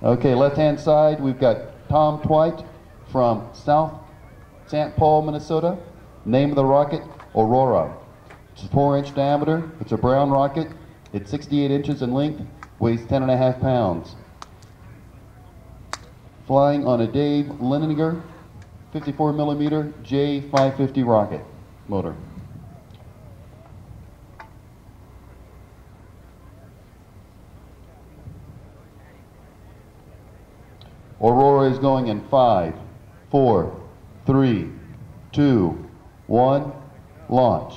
Okay, left-hand side, we've got Tom Tweit from South St. Paul, Minnesota. Name of the rocket, Aurora. It's a four-inch diameter. It's a brown rocket. It's 68 inches in length. Weighs 10 and a half pounds. Flying on a Dave Leninger 54 millimeter J550 rocket motor. Aurora is going in five, four, three, two, one, launch.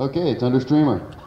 Okay, it's under streamer.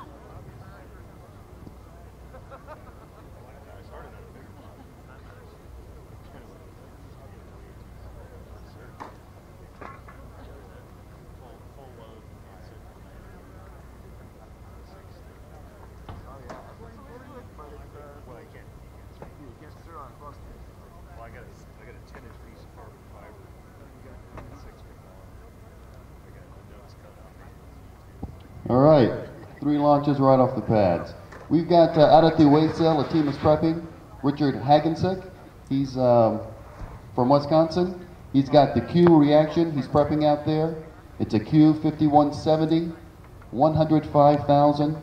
All right, three launches right off the pads. We've got uh, out at the away cell, a team is prepping. Richard Hagensick, he's um, from Wisconsin. He's got the Q reaction, he's prepping out there. It's a Q5170, 105,000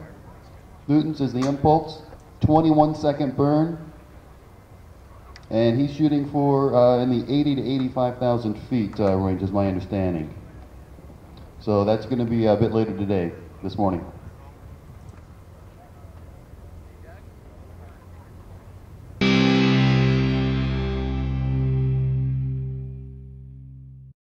newtons is the impulse, 21 second burn. And he's shooting for uh, in the 80 to 85,000 feet uh, range, is my understanding. So that's going to be a bit later today, this morning.